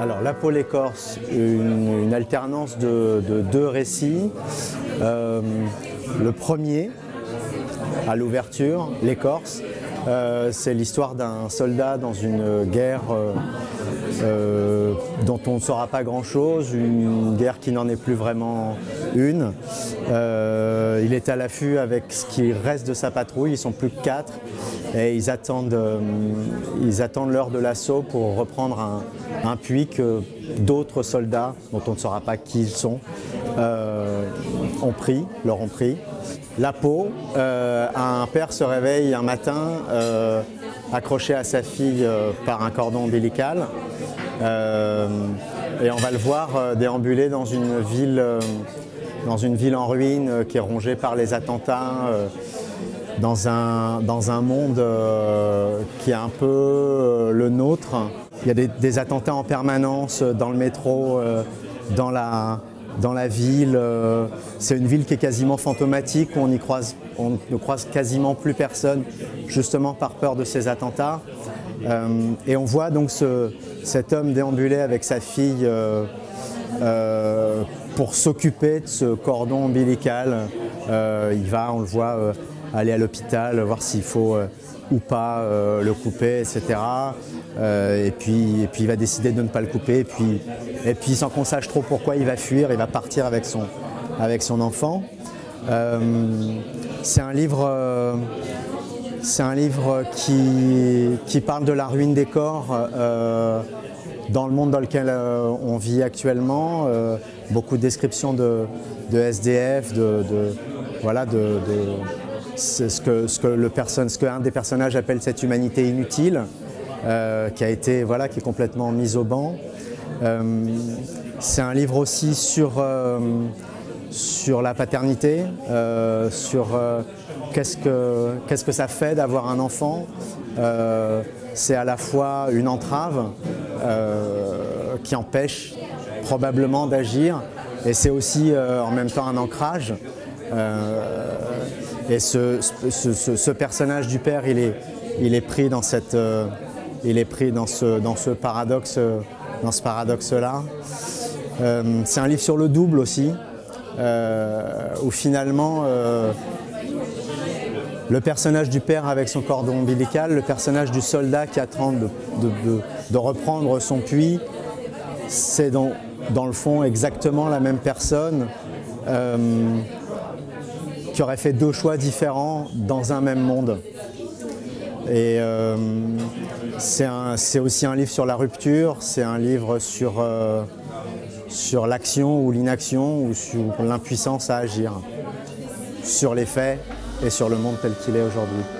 Alors la peau l'écorce, une, alternance de, de deux récits. Euh, le premier, à l'ouverture, l'écorce, euh, c'est l'histoire d'un soldat dans une guerre euh, euh, dont on ne saura pas grand-chose, une guerre qui n'en est plus vraiment une. Il est à l'affût avec ce qui reste de sa patrouille, ils sont plus que quatre, et ils attendent l'heure de l'assaut pour reprendre un puits que d'autres soldats, dont on ne saura pas qui ils sont, euh, ont pris, leur ont pris. La peau, euh, un père se réveille un matin euh, accroché à sa fille euh, par un cordon ombilical. Et on va le voir déambuler dans une ville, dans une ville en ruine qui est rongée par les attentats, dans, un, dans un monde qui est un peu le nôtre. Il y a des, attentats en permanence dans le métro, dans la, dans la ville. euh, C'est une ville qui est quasiment fantomatique, où on, y croise, on ne croise quasiment plus personne, justement par peur de ces attentats. Euh, et on voit donc ce- cet homme déambuler avec sa fille euh, pour s'occuper de ce cordon ombilical. Euh, il va, on le voit, euh, aller à l'hôpital, voir s'il faut euh, ou pas le couper, etc. Et, puis, et puis il va décider de ne pas le couper. Et puis, et puis sans qu'on sache trop pourquoi, il va fuir, il va partir avec son, avec son enfant. C'est un livre. C'est un livre qui, parle de la ruine des corps euh, dans le monde dans lequel euh, on vit actuellement. Euh, beaucoup de descriptions de, SDF, de, voilà, de, ce que, ce que qu'un des personnages appelle cette humanité inutile, qui a été, voilà, qui est complètement mise au banc. C'est un livre aussi sur sur la paternité, euh, sur euh, qu'est-ce que ça fait d'avoir un enfant. Euh, c'est à la fois une entrave qui empêche probablement d'agir, et c'est aussi en même temps un ancrage. Et ce, personnage du père, il est, pris est pris dans ce, dans ce paradoxe, dans ce paradoxe-là. C'est un livre sur le double aussi, où finalement euh, le personnage du père avec son cordon ombilical, le personnage du soldat qui attend de, de- de- reprendre son puits, c'est dans, le fond exactement la même personne euh, qui aurait fait deux choix différents dans un même monde. Et euh, c'est aussi un livre sur la rupture, c'est un livre sur, euh, sur l'action ou l'inaction ou sur l'impuissance à agir, sur les faits et sur le monde tel qu'il est aujourd'hui.